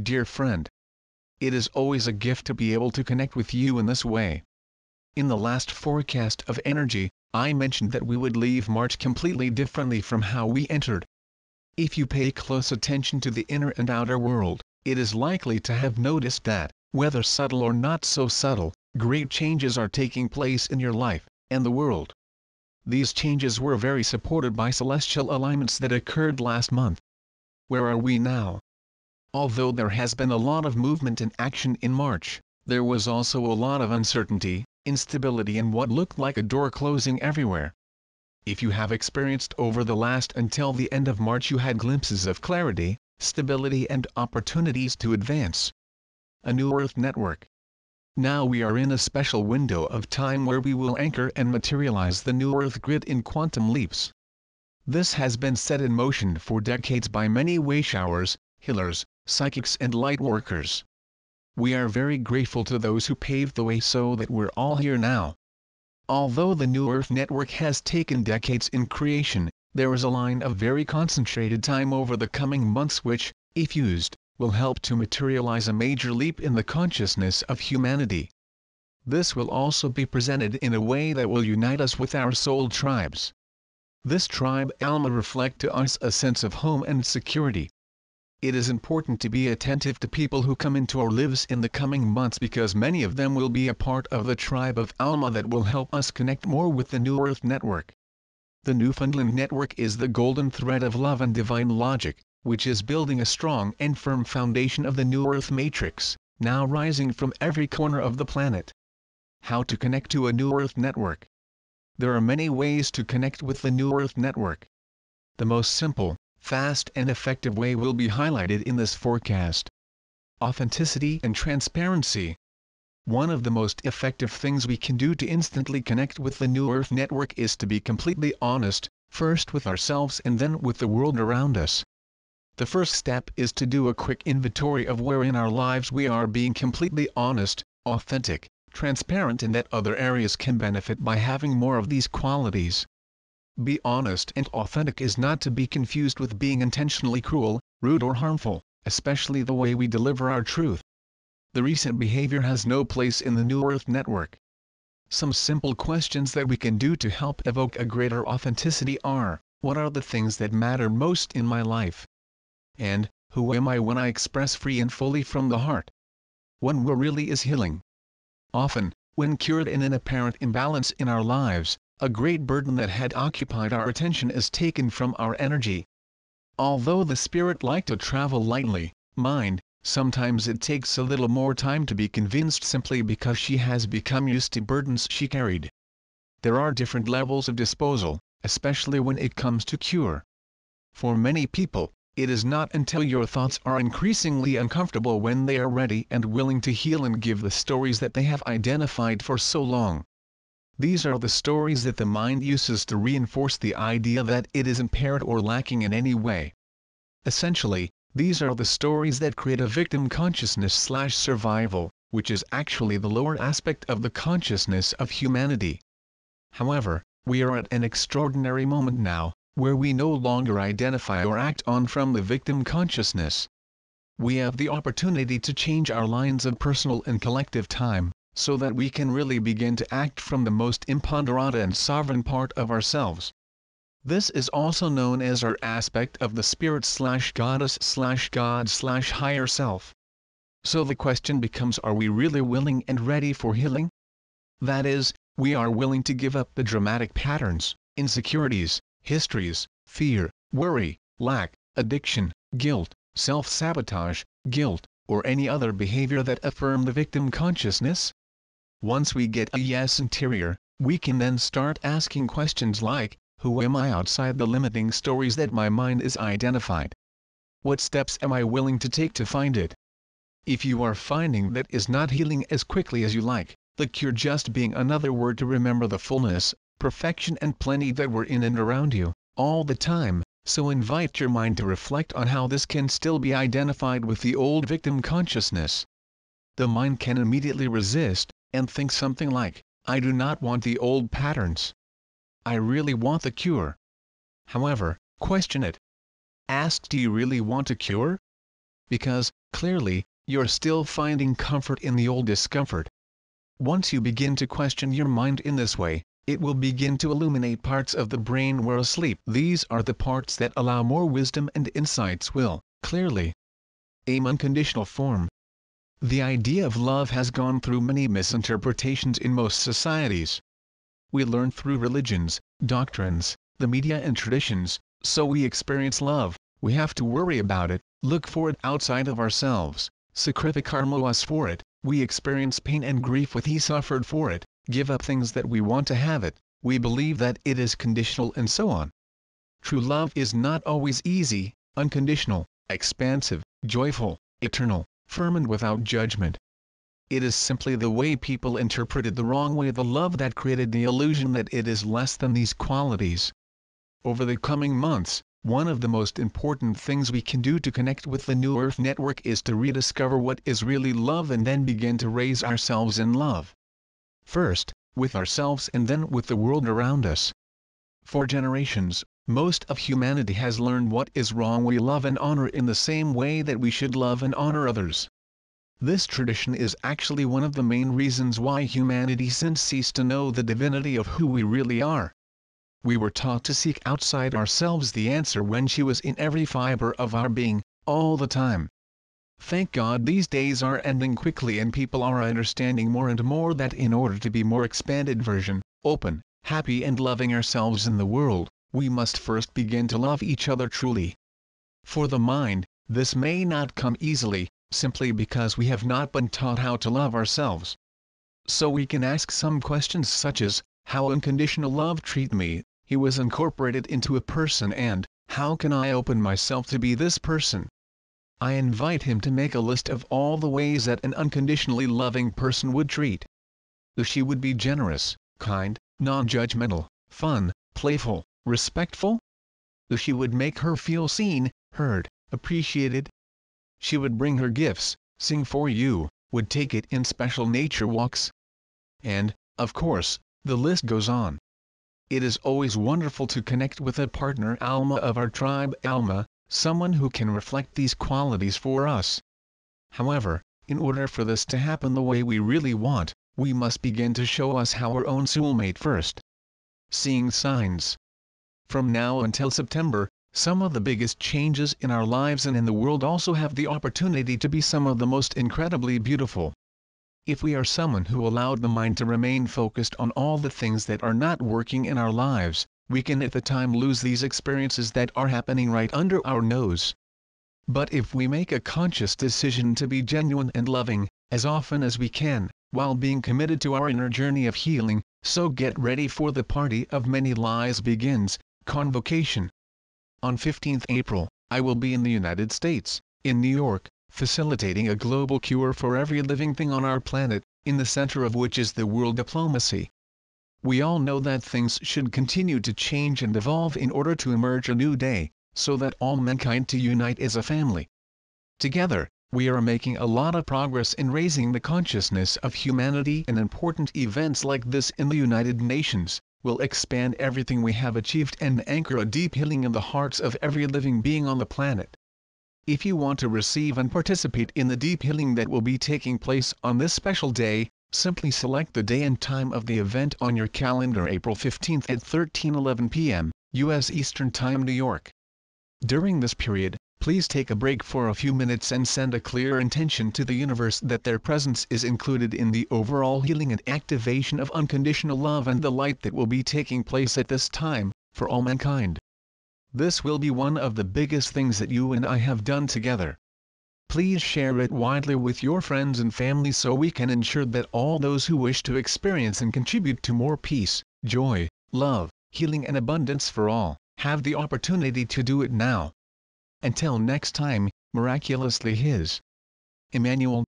dear friend. It is always a gift to be able to connect with you in this way. In the last forecast of energy, I mentioned that we would leave March completely differently from how we entered. If you pay close attention to the inner and outer world, it is likely to have noticed that, whether subtle or not so subtle, great changes are taking place in your life, and the world. These changes were very supported by celestial alignments that occurred last month. Where are we now? Although there has been a lot of movement and action in March, there was also a lot of uncertainty, instability and what looked like a door closing everywhere. If you have experienced over the last until the end of March you had glimpses of clarity, stability and opportunities to advance. A New Earth Network. Now we are in a special window of time where we will anchor and materialize the New Earth grid in quantum leaps. This has been set in motion for decades by many wayshowers, healers, psychics and lightworkers. We are very grateful to those who paved the way so that we're all here now. Although the New Earth Network has taken decades in creation, there is a line of very concentrated time over the coming months which, if used, will help to materialize a major leap in the consciousness of humanity. This will also be presented in a way that will unite us with our soul tribes. This tribe Alma reflect to us a sense of home and security, it is important to be attentive to people who come into our lives in the coming months because many of them will be a part of the tribe of Alma that will help us connect more with the New Earth Network. The Newfoundland Network is the golden thread of love and divine logic, which is building a strong and firm foundation of the New Earth Matrix, now rising from every corner of the planet. How to connect to a New Earth Network? There are many ways to connect with the New Earth Network. The most simple, fast and effective way will be highlighted in this forecast. Authenticity and transparency. One of the most effective things we can do to instantly connect with the New Earth Network is to be completely honest, first with ourselves and then with the world around us. The first step is to do a quick inventory of where in our lives we are being completely honest, authentic, transparent and that other areas can benefit by having more of these qualities. Be honest and authentic is not to be confused with being intentionally cruel, rude or harmful, especially the way we deliver our truth. The recent behavior has no place in the New Earth Network. Some simple questions that we can do to help evoke a greater authenticity are, what are the things that matter most in my life? And, who am I when I express free and fully from the heart? When will really is healing? Often, when cured in an apparent imbalance in our lives, a great burden that had occupied our attention is taken from our energy. Although the spirit like to travel lightly, mind, sometimes it takes a little more time to be convinced simply because she has become used to burdens she carried. There are different levels of disposal, especially when it comes to cure. For many people, it is not until your thoughts are increasingly uncomfortable when they are ready and willing to heal and give the stories that they have identified for so long. These are the stories that the mind uses to reinforce the idea that it is impaired or lacking in any way. Essentially, these are the stories that create a victim consciousness slash survival, which is actually the lower aspect of the consciousness of humanity. However, we are at an extraordinary moment now, where we no longer identify or act on from the victim consciousness. We have the opportunity to change our lines of personal and collective time, so that we can really begin to act from the most imponderata and sovereign part of ourselves. This is also known as our aspect of the spirit slash goddess slash god slash higher self. So the question becomes are we really willing and ready for healing? That is, we are willing to give up the dramatic patterns, insecurities, histories, fear, worry, lack, addiction, guilt, self-sabotage, guilt, or any other behavior that affirm the victim consciousness? Once we get a yes interior, we can then start asking questions like, who am I outside the limiting stories that my mind is identified? What steps am I willing to take to find it? If you are finding that is not healing as quickly as you like, the cure just being another word to remember the fullness, perfection and plenty that were in and around you, all the time, so invite your mind to reflect on how this can still be identified with the old victim consciousness. The mind can immediately resist, and think something like, I do not want the old patterns. I really want the cure. However, question it. Ask do you really want a cure? because, clearly, you're still finding comfort in the old discomfort. Once you begin to question your mind in this way, it will begin to illuminate parts of the brain where asleep. These are the parts that allow more wisdom and insights will, clearly, aim unconditional form. The idea of love has gone through many misinterpretations in most societies. We learn through religions, doctrines, the media and traditions, so we experience love, we have to worry about it, look for it outside of ourselves, sacrifice us for it, we experience pain and grief with he suffered for it, give up things that we want to have it, we believe that it is conditional and so on. True love is not always easy, unconditional, expansive, joyful, eternal, firm and without judgment. It is simply the way people interpreted the wrong way the love that created the illusion that it is less than these qualities. Over the coming months, one of the most important things we can do to connect with the New Earth Network is to rediscover what is really love and then begin to raise ourselves in love first, with ourselves and then with the world around us. For generations, most of humanity has learned what is wrong we love and honor in the same way that we should love and honor others. This tradition is actually one of the main reasons why humanity since ceased to know the divinity of who we really are. We were taught to seek outside ourselves the answer when she was in every fiber of our being, all the time. Thank God these days are ending quickly and people are understanding more and more that in order to be more expanded version, open, happy and loving ourselves in the world, we must first begin to love each other truly. For the mind, this may not come easily, simply because we have not been taught how to love ourselves. So we can ask some questions such as, how unconditional love treat me, he was incorporated into a person and, how can I open myself to be this person? I invite him to make a list of all the ways that an unconditionally loving person would treat. She would be generous, kind, non-judgmental, fun, playful, respectful. She would make her feel seen, heard, appreciated. She would bring her gifts, sing for you, would take it in special nature walks. And, of course, the list goes on. It is always wonderful to connect with a partner Alma of our tribe Alma, someone who can reflect these qualities for us. However, in order for this to happen the way we really want, we must begin to show us how our own soulmate first. Seeing signs. From now until September, some of the biggest changes in our lives and in the world also have the opportunity to be some of the most incredibly beautiful. If we are someone who allowed the mind to remain focused on all the things that are not working in our lives, we can at the time lose these experiences that are happening right under our nose. But if we make a conscious decision to be genuine and loving, as often as we can, while being committed to our inner journey of healing, so get ready for the party of many lies begins, convocation. On 15th April, I will be in the United States, in New York, facilitating a global cure for every living thing on our planet, in the center of which is the world diplomacy. We all know that things should continue to change and evolve in order to emerge a new day, so that all mankind to unite as a family. Together, we are making a lot of progress in raising the consciousness of humanity and important events like this in the United Nations will expand everything we have achieved and anchor a deep healing in the hearts of every living being on the planet. If you want to receive and participate in the deep healing that will be taking place on this special day, Simply select the day and time of the event on your calendar April 15 at 13:11 p.m. U.S. Eastern Time New York. During this period, please take a break for a few minutes and send a clear intention to the universe that their presence is included in the overall healing and activation of unconditional love and the light that will be taking place at this time, for all mankind. This will be one of the biggest things that you and I have done together. Please share it widely with your friends and family so we can ensure that all those who wish to experience and contribute to more peace, joy, love, healing and abundance for all, have the opportunity to do it now. Until next time, miraculously His. Emmanuel